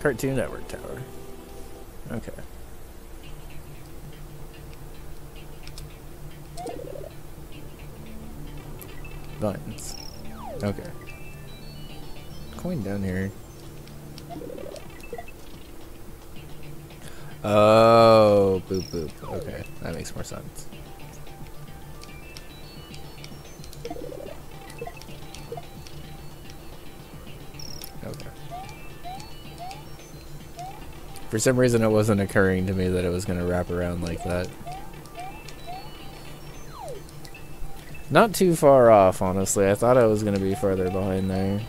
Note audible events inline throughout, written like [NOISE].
Cartoon Network Tower. Okay. Vines. Okay. Coin down here. Oh, boop boop. Okay, that makes more sense. For some reason, it wasn't occurring to me that it was going to wrap around like that. Not too far off, honestly. I thought I was going to be further behind there.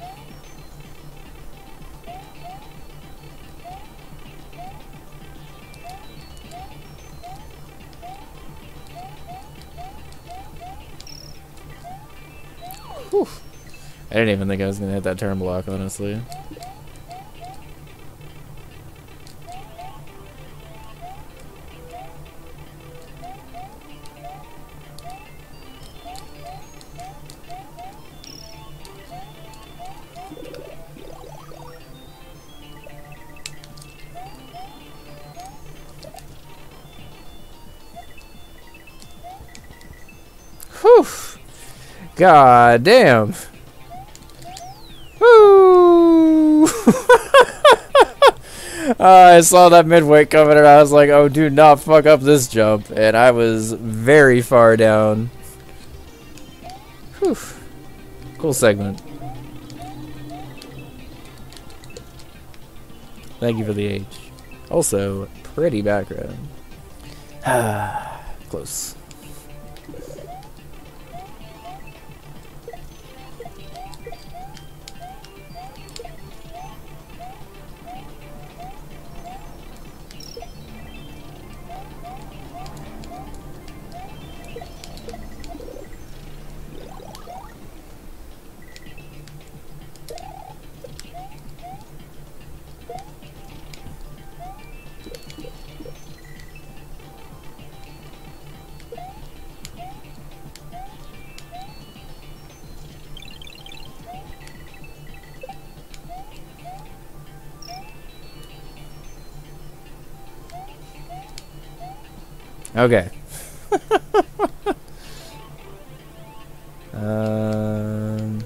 Whew. I didn't even think I was going to hit that turn block, honestly. God damn. Woo! uh, [LAUGHS] I saw that midway coming and I was like, oh, do not fuck up this jump. And I was very far down. Whew. Cool segment. Thank you for the H. Also, pretty background. [SIGHS] Close. Okay. um.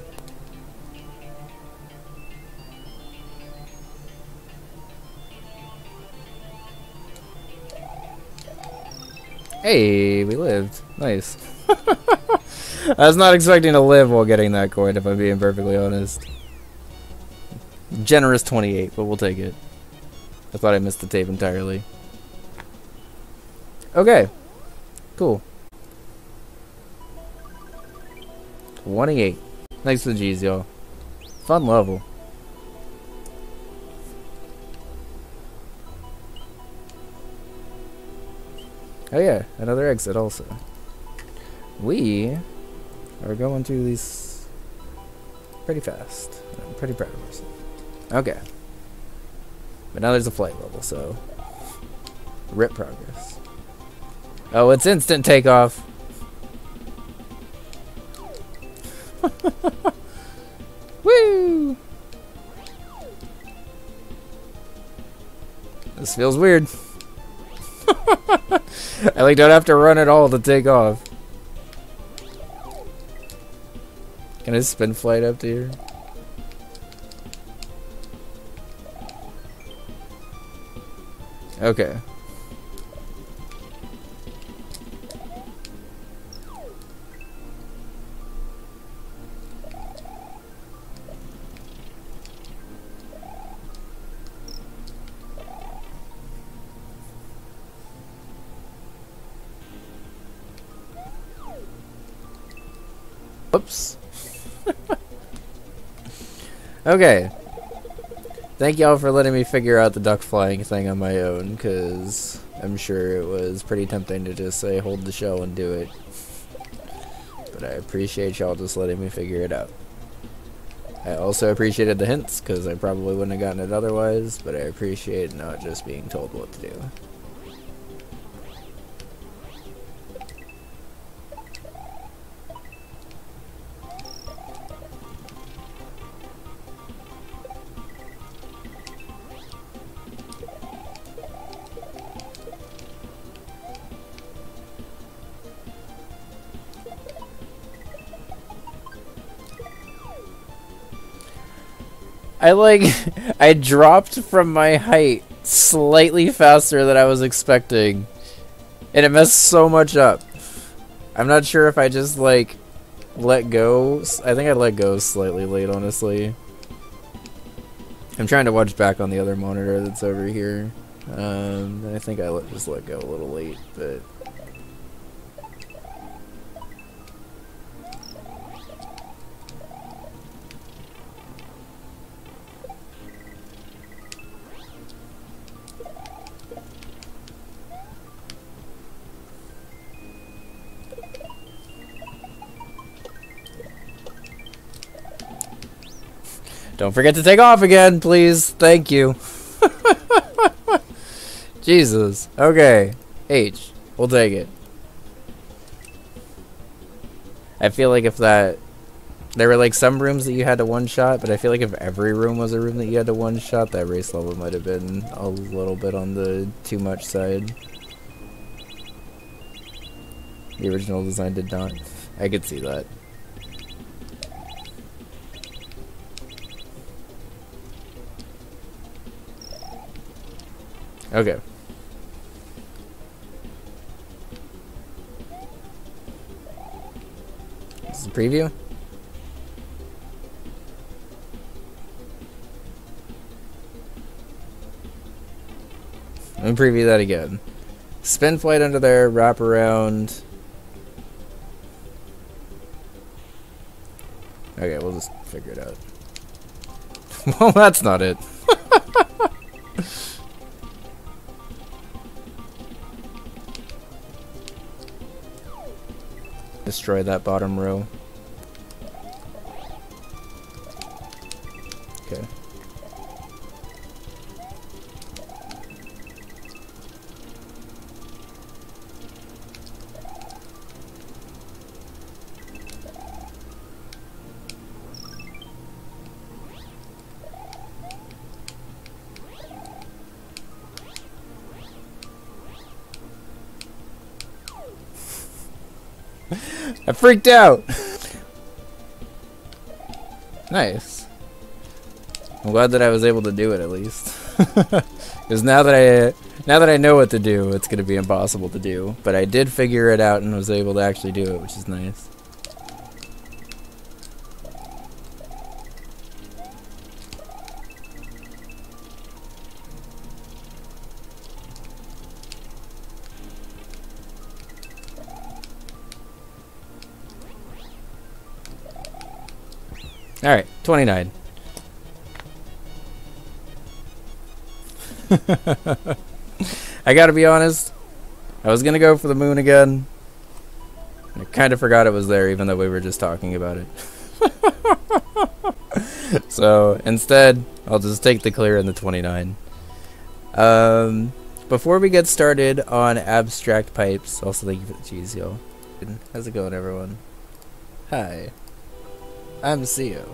Hey, we lived. Nice. [LAUGHS] I was not expecting to live while getting that coin, if I'm being perfectly honest. Generous 28, but we'll take it. I thought I missed the tape entirely. Okay. Cool. 28. Thanks to the G's, y'all. Fun level. Oh yeah, another exit also. We are going to these pretty fast. I'm pretty proud of ourselves. Okay. But now there's a flight level, so rip progress. Oh, it's instant takeoff. [LAUGHS] Woo! This feels weird. [LAUGHS] I like don't have to run at all to take off. Can I spin flight up to here? Okay. Okay. Thank y'all for letting me figure out the duck flying thing on my own, because I'm sure it was pretty tempting to just say hold the show and do it. But I appreciate y'all just letting me figure it out. I also appreciated the hints, because I probably wouldn't have gotten it otherwise, but I appreciate not just being told what to do. I like [LAUGHS] I dropped from my height slightly faster than I was expecting. And it messed so much up. I'm not sure if I just like let go. I think I let go slightly late, honestly. I'm trying to watch back on the other monitor that's over here. Um, I think I let, just let go a little late, but Don't forget to take off again, please. Thank you. [LAUGHS] Jesus. Okay. H. We'll take it. I feel like if that... There were like some rooms that you had to one-shot, but I feel like if every room was a room that you had to one-shot, that race level might have been a little bit on the too much side. The original design did not. I could see that. Okay. This is a preview? Let me preview that again. Spin flight under there, wrap around. Okay, we'll just figure it out. [LAUGHS] well, that's not it. [LAUGHS] destroy that bottom row. I freaked out. nice. I'm glad that I was able to do it at least. [LAUGHS] Because now that I now that I know what to do, it's gonna be impossible to do. But I did figure it out and was able to actually do it, which is nice. 29. [LAUGHS] I gotta be honest, I was gonna go for the moon again. I kind of forgot it was there even though we were just talking about it. [LAUGHS] so instead, I'll just take the clear in the 29. Um, before we get started on abstract pipes, also thank you for the cheese, y'all. How's it going, everyone? Hi. I'm Sio.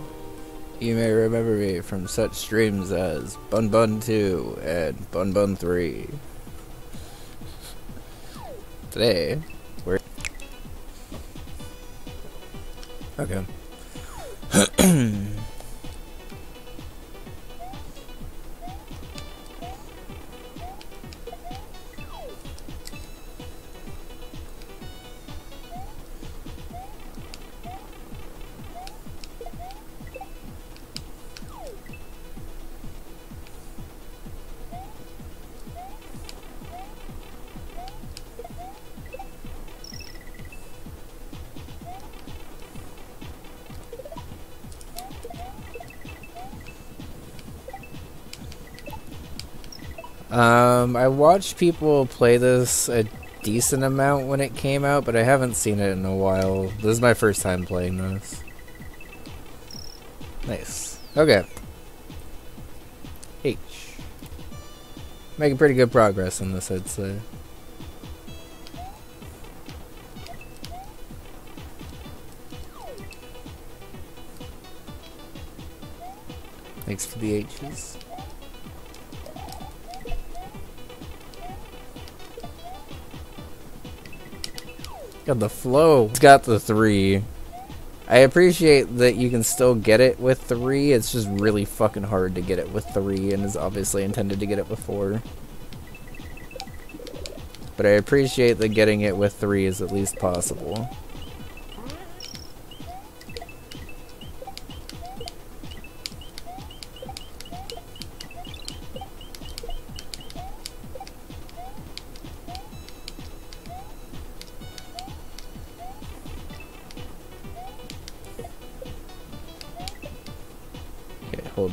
You may remember me from such streams as Bun Bun 2 and Bun Bun 3. Today, we're... Okay. Watched people play this a decent amount when it came out, but I haven't seen it in a while. This is my first time playing this. Nice. Okay. H. Making pretty good progress in this, I'd say. Thanks for the H's. Got the flow. It's got the three. I appreciate that you can still get it with three. It's just really fucking hard to get it with three, and is obviously intended to get it with four. But I appreciate that getting it with three is at least possible.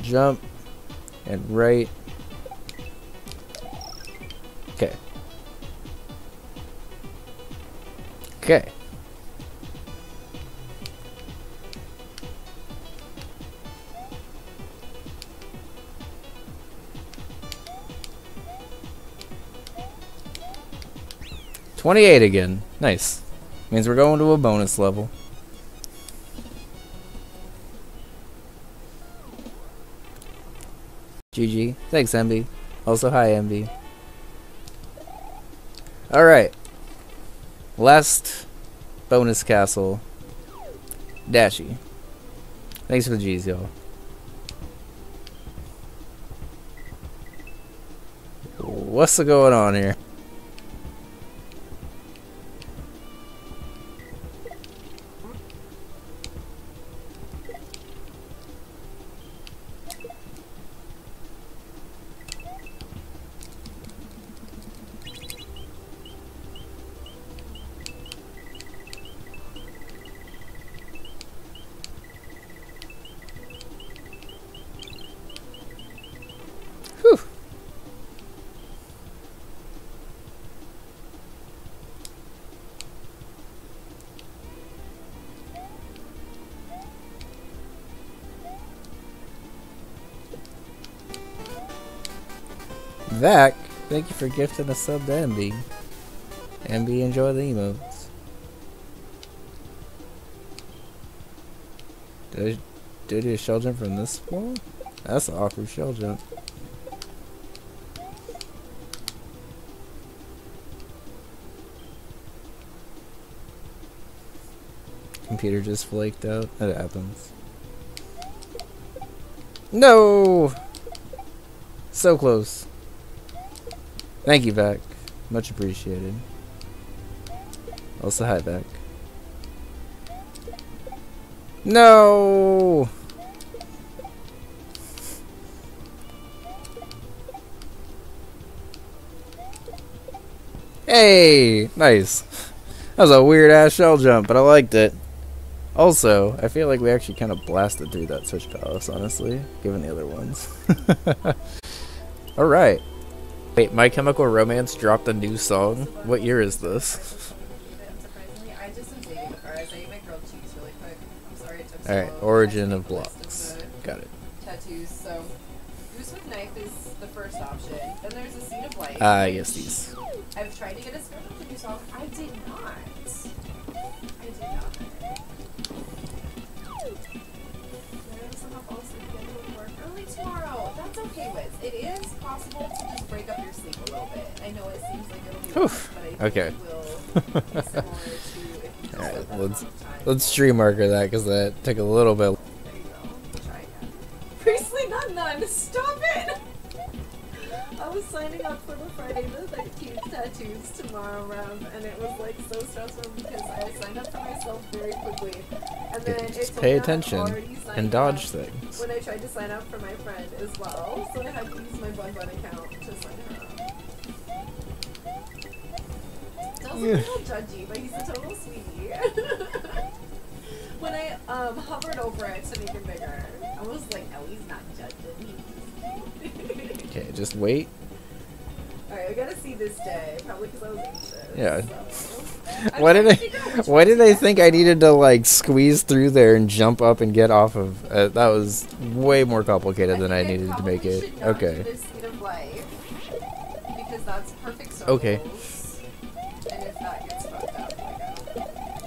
Jump and right. Okay. Okay. Twenty-eight again. Nice. Means we're going to a bonus level. GG. Thanks, MB. Also, hi, MB. Alright. Last bonus castle. Dashy. Thanks for the G's, y'all. What's going on here? Thank you for gifting a sub to MB. MB, enjoy the emotes. Did I, do a shell jump from this wall? That's an awkward shell jump. Computer just flaked out. That happens. No! So close. Thank you, Vac. Much appreciated. Also, hi, Vac. No! Hey! Nice. That was a weird ass shell jump, but I liked it. Also, I feel like we actually kind of blasted through that Switch Palace, honestly, given the other ones. [LAUGHS] Alright. Wait, My Chemical Romance dropped a new song? What year is this? Surprisingly, I just am saving the fries. I ate my grilled cheese really quick. I'm sorry it took so Alright. Origin of Blocks. Got it. Tattoos. So, goose with knife is the first option. Then there's a seed of light. Ah, which yes, these. I've tried to get a schedule for new song. I did not. I did not. Then somehow fall asleep to work early tomorrow. That's okay, Wiz. It is possible to break up your sleep a little bit. I know it seems like it'll be Whew. rough, but I think Okay. it will be similar to if you just [LAUGHS] Alright, let's- amount of time. Let's stream marker that because that took a little bit. There you go. Try again. Priestly Nun Nun, stop it! [LAUGHS] I was signing up for the Friday the 13th tattoos tomorrow round, and it was like so stressful because I signed up for myself very quickly. And then it Just pay me I had attention and dodge things. When I tried to sign up for my friend as well, so I had to use my Bun Bun account Dill's a little judgy, but he's a total sweetie. [LAUGHS] when I um, hovered over it to make it bigger, I was like, no, he's not judging. [LAUGHS] Okay, just wait. Alright, I gotta see this day, probably because I was anxious. Yeah. so. [LAUGHS] Why did I? trying to figure out which Why did I think I needed to like squeeze through there and jump up and get off of? Uh, that was way more complicated than I needed to make it. Okay. do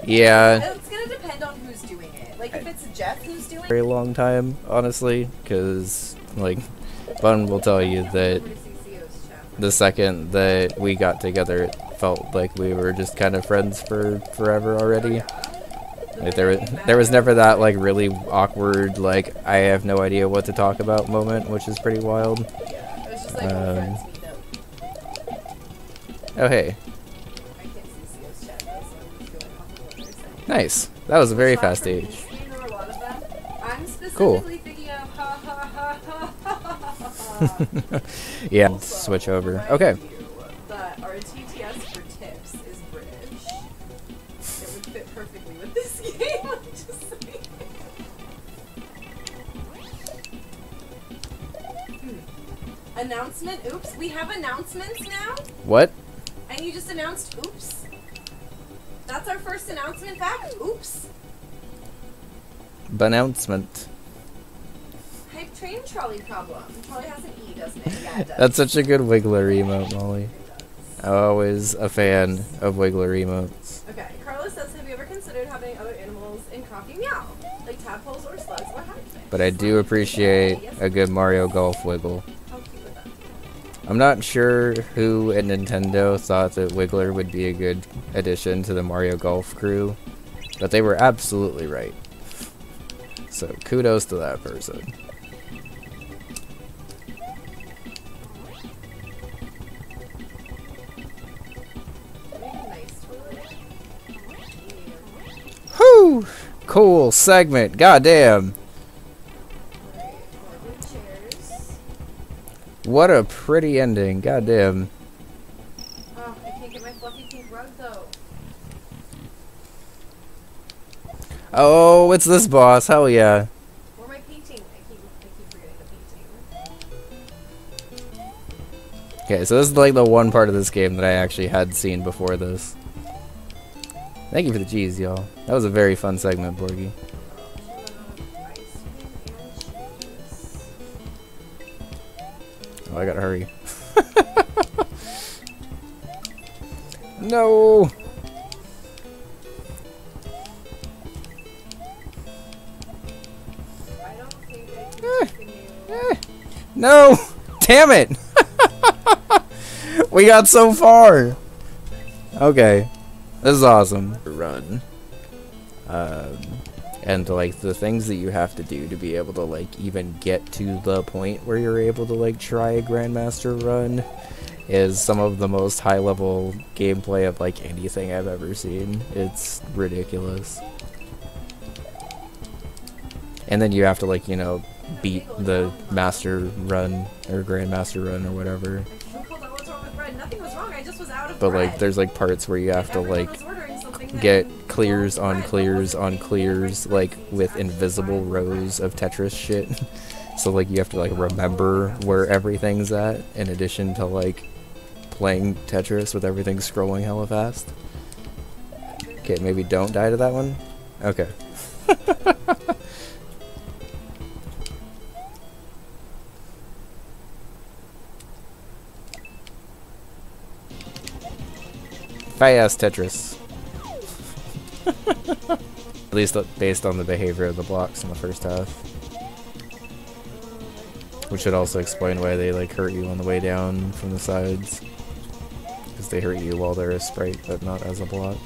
Yeah, It's gonna depend on who's doing it. Like, if it's Jeff who's doing it. very long time, honestly, because like, Bun will tell you that the second that we got together, it felt like we were just kind of friends for forever already. Like there, was, there was never that like really awkward like I have no idea what to talk about moment, which is pretty wild. Yeah, it was just like Um, friends meet up. Oh hey, nice. That was a very fast from stage. East, there were a lot of them. I'm Cool. Yeah, switch over. Okay. you That our TTS for tips is British. It would fit perfectly with this [LAUGHS] game. I'm just saying. Hmm. Announcement? Oops. We have announcements now? What? And you just announced oops? That's our first announcement back? Oops. Announcement. Hype train trolley problem. Trolley has an E, doesn't it? Yeah, it does. That's such a good Wiggler emote, Molly. I'm always a fan of Wiggler emotes. Okay, Carlos says, have you ever considered having other animals in Coffee Meow? Like tadpoles or slugs or? But I do appreciate a good Mario Golf Wiggle. I'm not sure who at Nintendo thought that Wiggler would be a good addition to the Mario Golf crew, but they were absolutely right. So kudos to that person. Whew! Cool segment. Goddamn. What a pretty ending. Rug though. Oh, it's this boss. Hell yeah. Or painting. I keep, I keep forgetting the painting. Okay, so this is like the one part of this game that I actually had seen before this. Thank you for the G's, y'all. That was a very fun segment, Bourgy. Oh, I gotta hurry. [LAUGHS] no! I don't think I Eh, eh, No! [LAUGHS] Damn it! [LAUGHS] we got so far! Okay. This is awesome. Run. Um, and like the things that you have to do to be able to like even get to the point where you're able to like try a Grandmaster run is some of the most high level gameplay of like anything I've ever seen. It's ridiculous. And then you have to like, you know, beat the master run or grandmaster run or whatever. Hold on, what's wrong with bread? Nothing was wrong. I just was out of But like there's like parts where you have to like get clears on clears on clears like with invisible rows of Tetris shit. [LAUGHS] so like you have to like remember where everything's at in addition to like playing Tetris with everything scrolling hella fast. Okay, maybe don't die to that one. Okay. [LAUGHS] Fast Tetris. At least based on the behavior of the blocks in the first half. Which should also explain why they like hurt you on the way down from the sides. Because they hurt you while they're a sprite, but not as a block.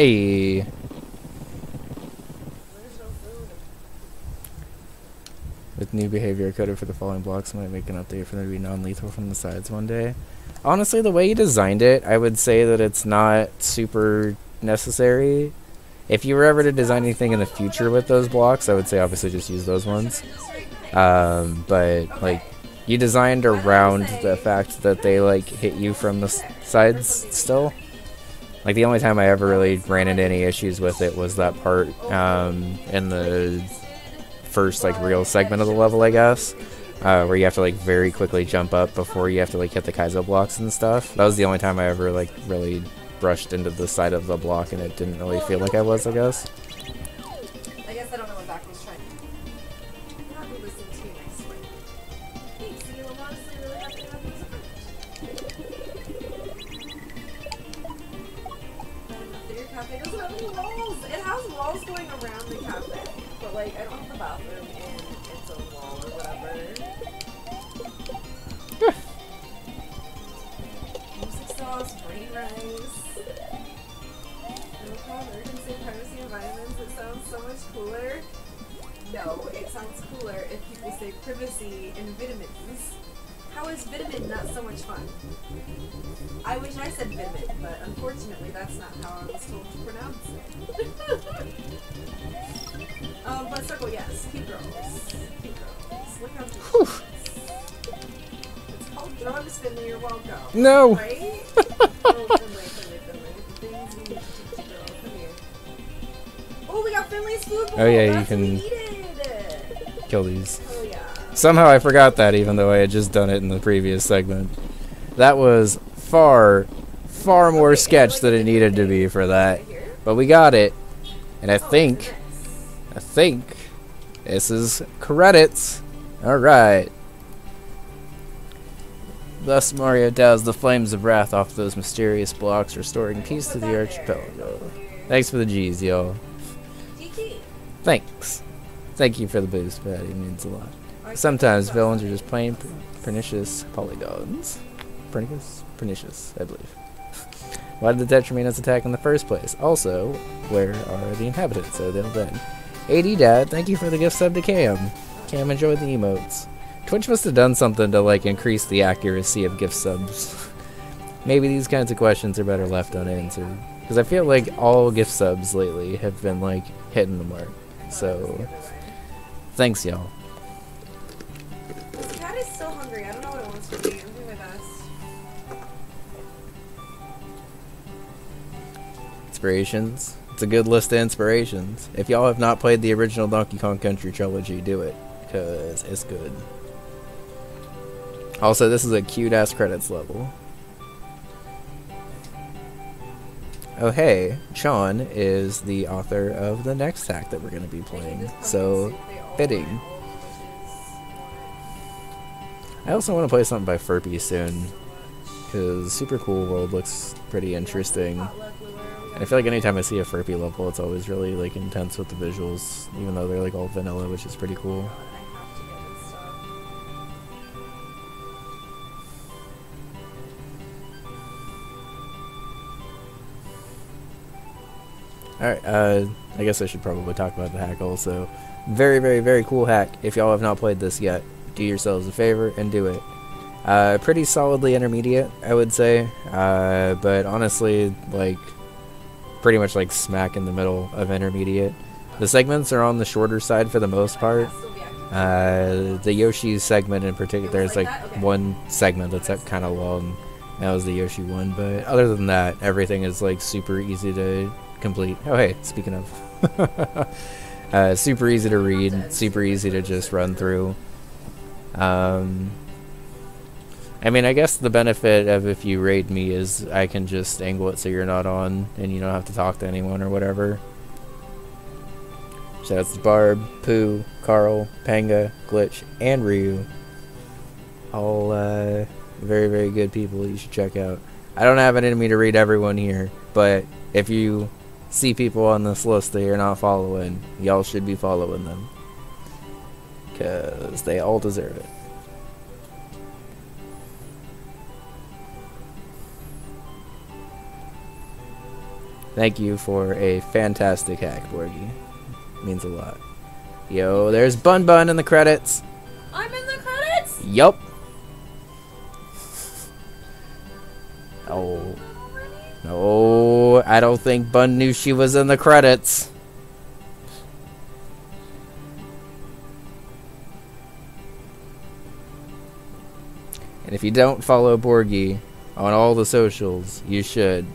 Hey. With new behavior coded for the following blocks, might make an update for them to be non-lethal from the sides one day. Honestly, the way you designed it, I would say that it's not super necessary. If you were ever to design anything in the future with those blocks, I would say obviously just use those ones. Um, but like, you designed around the fact that they like hit you from the sides still. Like the only time I ever really ran into any issues with it was that part um, in the first like real segment of the level, I guess, uh, where you have to like very quickly jump up before you have to like hit the Kaizo blocks and stuff. That was the only time I ever like really brushed into the side of the block, and it didn't really feel like I was, I guess. Privacy and vitamins. How is vitamin not so much fun? I wish I said vitamin, but unfortunately that's not how I was told to pronounce it. [LAUGHS] um, but circle yes, keep girls. Keep girls. Look how cute. It's called drugs, Finley, you're welcome. No. Right? [LAUGHS] oh, Finley, Finley, Finley. Things we need to teach you, girl. Come here. Oh, we got Finley's food bowl. Oh, yeah, you That's we can-. Kill these. Somehow I forgot that, even though I had just done it in the previous segment. That was far, far more Okay, sketch than it needed to be for that. But we got it, and I think. I think, this is credits. All right. Thus, Mario doused the flames of wrath off those mysterious blocks, restoring peace to the archipelago. Thanks for the G's, y'all. Thanks. Thank you for the boost, Patty. It means a lot. Sometimes villains are just plain per- pernicious polygons. Pernicious? Pernicious, I believe. [LAUGHS] Why did the Detriminos attack in the first place? Also, where are the inhabitants? So they'll then. AD Dad, thank you for the gift sub to Cam. Cam enjoyed the emotes. Twitch must have done something to like increase the accuracy of gift subs. [LAUGHS] Maybe these kinds of questions are better left unanswered. Because I feel like all gift subs lately have been like hitting the mark. So, thanks y'all. Hungry. I don't know what it wants to be. I'm doing my best. Inspirations. It's a good list of inspirations. If y'all have not played the original Donkey Kong Country trilogy, do it. Because it's good. Also, this is a cute ass credits level. Oh, hey, Sean is the author of the next hack that we're going to be playing. So, fitting. I also want to play something by Furpy soon. Because Super Cool World looks pretty interesting. And I feel like anytime I see a Furpy level, it's always really like intense with the visuals, even though they're like all vanilla, which is pretty cool. Alright, uh, I guess I should probably talk about the hack also. Very, very, very cool hack. If y'all have not played this yet, do yourselves a favor and do it. Uh, pretty solidly intermediate, I would say. Uh, but honestly, like, pretty much like smack in the middle of intermediate. The segments are on the shorter side for the most part. I'll still be active. Uh, the Yoshi segment in particular, there's like like? One segment that's kind of long. That was the Yoshi one, but other than that, everything is like super easy to complete. Oh hey, speaking of, [LAUGHS] uh, super easy to read, super easy to just run through. Um, I mean, I guess the benefit of if you raid me is I can just angle it so you're not on and you don't have to talk to anyone or whatever. Shoutouts to Barb, Pooh, Carl, Panga, Glitch, and Ryu. All uh, very, very good people you should check out. I don't have an enemy to read everyone here, but if you see people on this list that you're not following, y'all should be following them. Because they all deserve it. Thank you for a fantastic hack, Bourgy. Means a lot. Yo, there's Bun Bun in the credits. I'm in the credits. Yup. Oh, no, I don't think Bun knew she was in the credits. And if you don't follow Bourgy on all the socials, you should.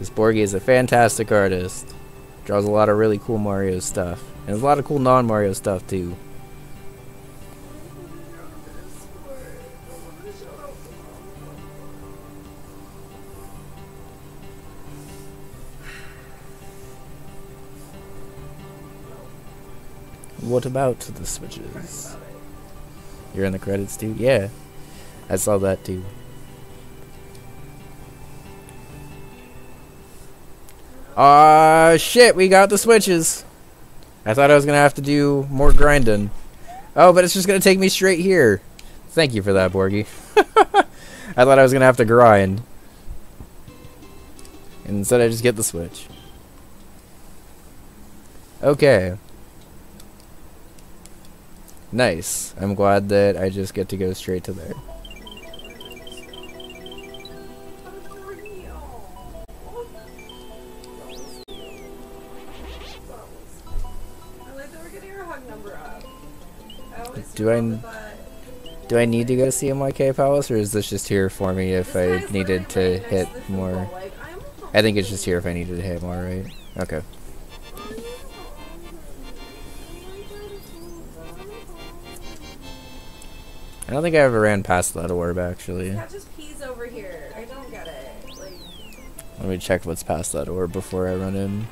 This Bourgy is a fantastic artist. Draws a lot of really cool Mario stuff. And a lot of cool non-Mario stuff too. What about the switches? You're in the credits too? Yeah. I saw that too. Ah, uh, shit, we got the switches. I thought I was to have to do more grinding. Oh, but it's just to take me straight here. Thank you for that, Bourgy. [LAUGHS] I thought I was to have to grind. And instead I just get the switch. Okay. Nice. I'm glad that I just get to go straight to there. Do I do I need to go see CMYK Palace, or is this just here for me if I needed to hit more? I think it's just here if I needed to hit more, right? Okay. I don't think I ever ran past that orb, actually. That just peas over here. I don't get it. Like... Let me check what's past that orb before I run in.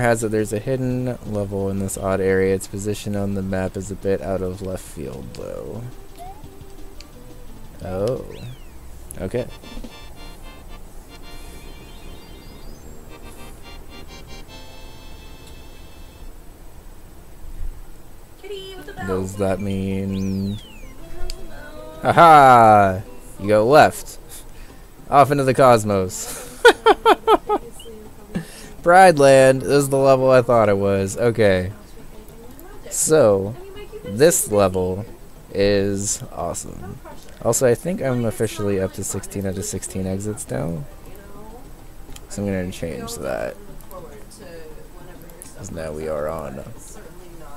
Has it there's a hidden level in this odd area. Its position on the map is a bit out of left field, though. Oh. Okay. Does that mean... Haha! You go left. Off into the cosmos. Prideland is the level I thought it was. Okay. So, this level is awesome. Also, I think I'm officially up to 16 out of 16 exits now. So I'm going to change that. Because now we are on.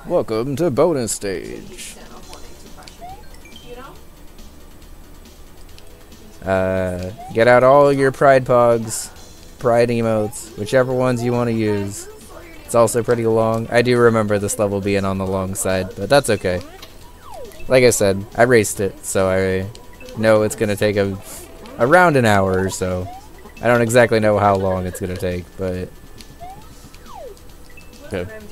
Welcome to bonus stage. Uh, get out all your pride pogs, pride emotes, whichever ones you want to use. It's also pretty long. I do remember this level being on the long side, but that's okay. Like I said, I raced it, so I know it's going to take a, around an hour or so. I don't exactly know how long it's going to take, but... Okay.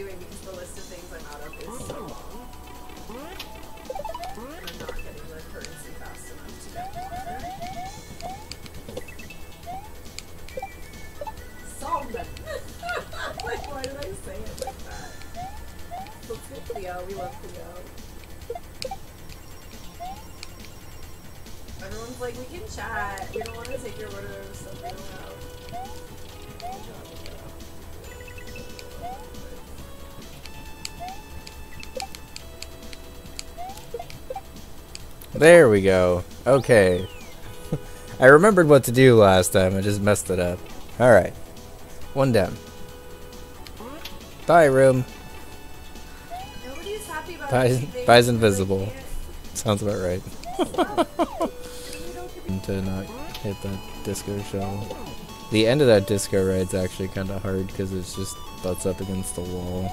There we go. Okay. [LAUGHS] I remembered what to do last time, I just messed it up. Alright. One down. Bye, room. Bye, bye's invisible. Sounds about right. [LAUGHS] to not hit that disco shell. The end of that disco ride's actually kind of hard because it's just butts up against the wall.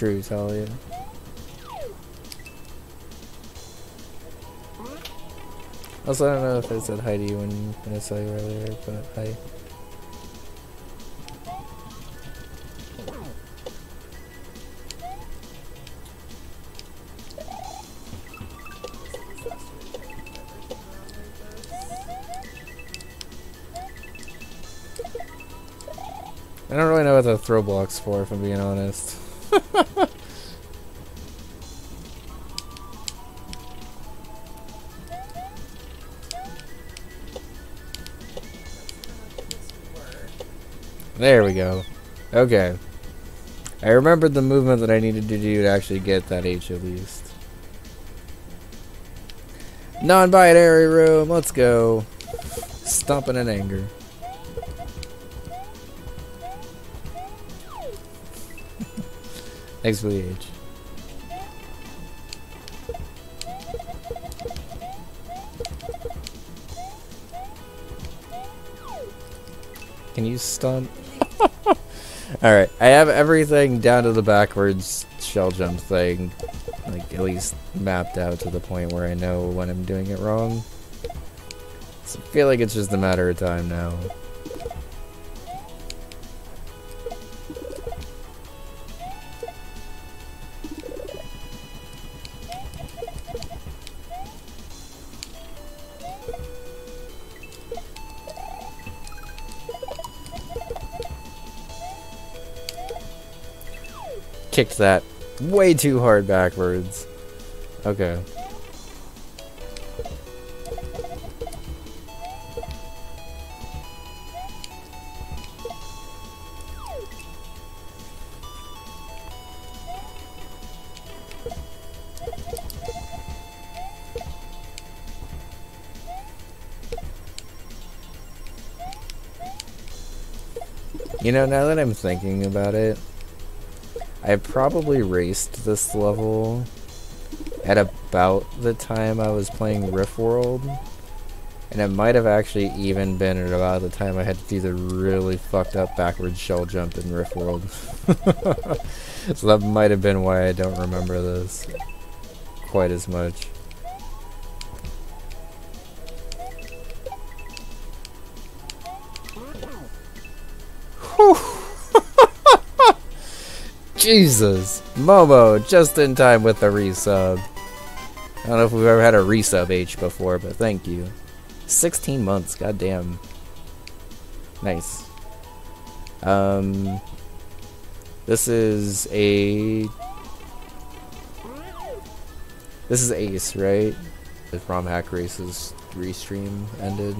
True, Talia. Also, I don't know if I said hi to you when, when I saw you earlier, but hi. I don't really know what the throw block's for, if I'm being honest there we go. Okay. I remembered the movement that I needed to do to actually get that H at least. Non-binary room, let's go. Stomping in anger. Thanks for the H. Can you stunt? [LAUGHS] Alright, I have everything down to the backwards shell jump thing, like at least mapped out to the point where I know when I'm doing it wrong. So I feel like it's just a matter of time now. Kicked that way too hard backwards. Okay. You know, now that I'm thinking about it, I probably raced this level at about the time I was playing Rift World. And it might have actually even been at about the time I had to do the really fucked up backwards shell jump in Rift World. [LAUGHS] so that might have been why I don't remember this quite as much. Jesus. Momo, just in time with the resub. I don't know if we've ever had a resub H before, but thank you. 16 months, goddamn. Nice. Um, this is a... This is Ace, right? The ROM Hack Races restream ended.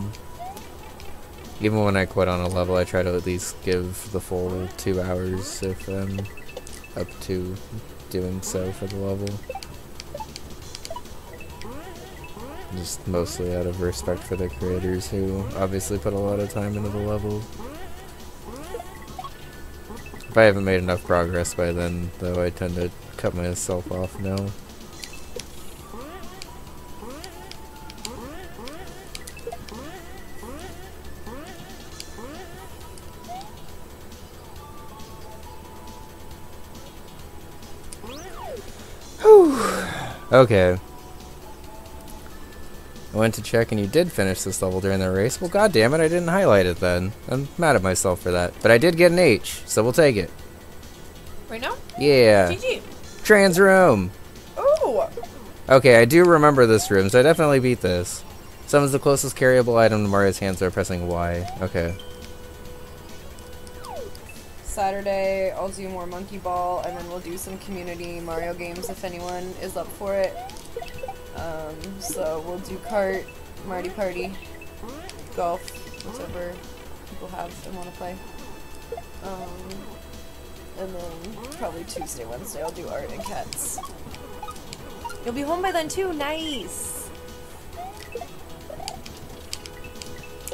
Even when I quit on a level, I try to at least give the full two hours if I'm up to doing so for the level. Just mostly out of respect for the creators who obviously put a lot of time into the level. If I haven't made enough progress by then, though, I tend to cut myself off now. Okay. I went to check and you did finish this level during the race. Well, god damn it, I didn't highlight it then. I'm mad at myself for that. But I did get an H, so we'll take it. Right now? Yeah. GG. Trans room. Oh! Okay, I do remember this room, so I definitely beat this. Summons the closest carryable item to Mario's hands by pressing Y. Okay. Saturday, I'll do more Monkey Ball, and then we'll do some community Mario games if anyone is up for it. Um, so we'll do kart, Mario Party, golf, whatever people have and want to play. Um, and then probably Tuesday, Wednesday, I'll do art and cats. You'll be home by then too. Nice.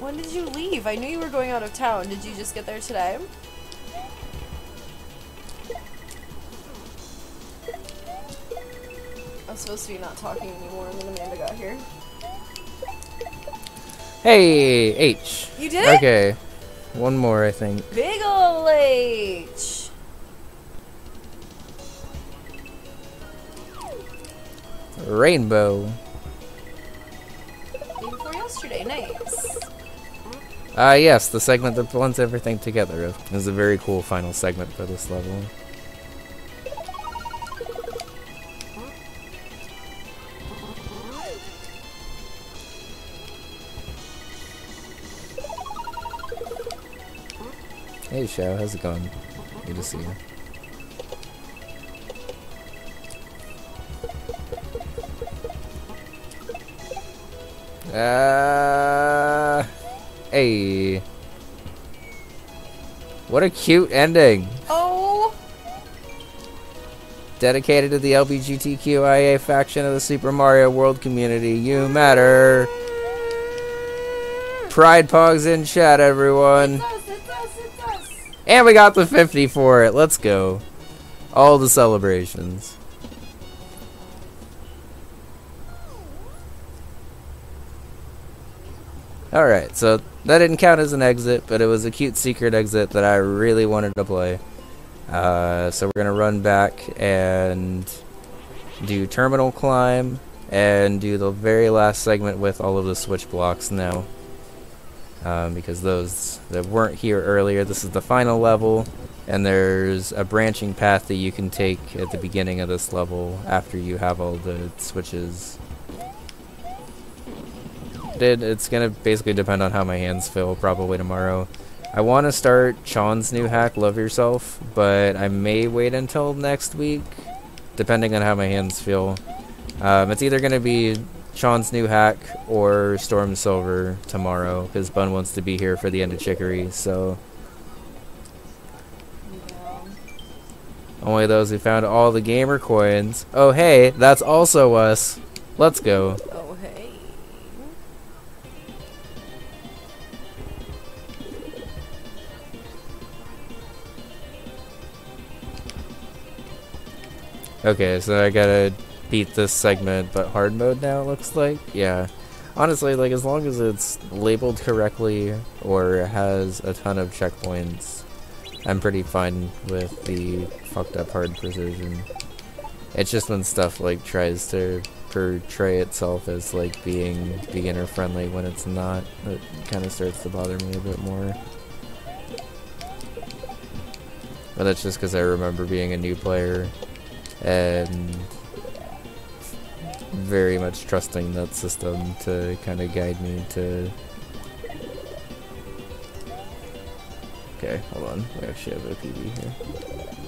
When did you leave? I knew you were going out of town. Did you just get there today? I'm supposed to be not talking anymore, and then Amanda got here. Hey, H. You did it? Okay. One more, I think. Big ol' H. Rainbow. Before yesterday. Nice. Ah, yes, the segment that blends everything together. is a very cool final segment for this level. Hey, Shao, how's it going? Good to see you. Uh, hey. What a cute ending. Oh. Dedicated to the LGBTQIA faction of the Super Mario World community. You matter. Pride Pogs in chat, everyone. And we got the 50 for it. Let's go. All the celebrations. Alright, so that didn't count as an exit, but it was a cute secret exit that I really wanted to play. Uh, so we're going to run back and do terminal climb and do the very last segment with all of the switch blocks now. Um, because those that weren't here earlier, this is the final level, and there's a branching path that you can take at the beginning of this level after you have all the switches. It, it's gonna basically depend on how my hands feel probably tomorrow. I want to start Sean's new hack, Love Yourself, but I may wait until next week, depending on how my hands feel. Um, it's either going to be Sean's new hack or Storm Silver tomorrow, because Bun wants to be here for the end of Chicory, so Yeah. only those who found all the gamer coins. Oh hey, that's also us. Let's go. Oh, hey. Okay, so I gotta beat this segment, but hard mode now, it looks like? Yeah. Honestly, like, as long as it's labeled correctly or has a ton of checkpoints, I'm pretty fine with the fucked up hard precision. It's just when stuff, like, tries to portray itself as, like, being beginner friendly when it's not, it kind of starts to bother me a bit more. But that's just because I remember being a new player and very much trusting that system to kind of guide me to. Okay, hold on. We actually have a PB here.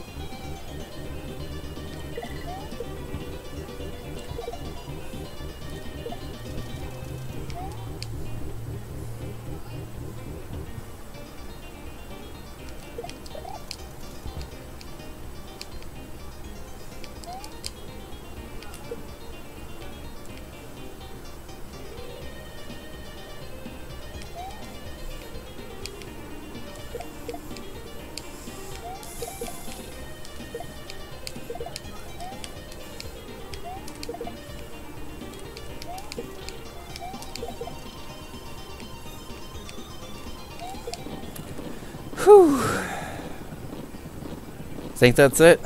Think that's it?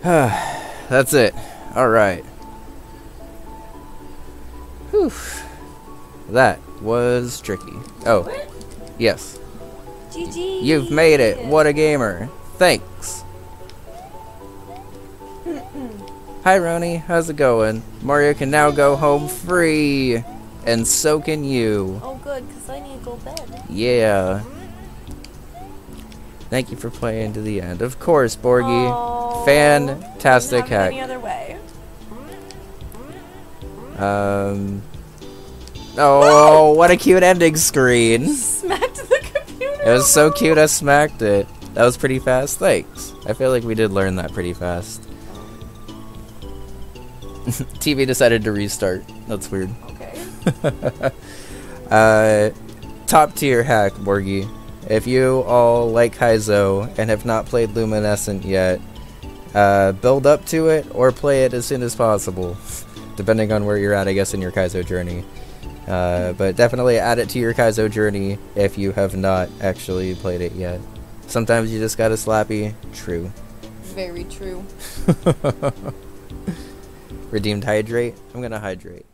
[SIGHS] that's it. Alright. Whew. That was tricky. Oh, yes. GG. You've made it. What a gamer. Thanks. Hi, Roni. How's it going? Mario can now go home free. And so can you. Oh, good, because I need to go bed. Yeah. Thank you for playing to the end. Of course, Bourgy. Oh, Fantastic have Any other way? Um. Oh, what a cute ending screen. [LAUGHS] Smacked the computer. It was so cute I smacked it. That was pretty fast. Thanks. I feel like we did learn that pretty fast. [LAUGHS] TV decided to restart. That's weird. [LAUGHS] Uh, top tier hack, Bourgy. If you all like Kaizo and have not played Luminescent yet, uh, build up to it or play it as soon as possible, [LAUGHS] depending on where you're at, I guess, in your Kaizo journey. Uh, but definitely add it to your Kaizo journey if you have not actually played it yet. Sometimes you just gotta slappy. True. Very true. [LAUGHS] Redeemed hydrate. I'm gonna hydrate.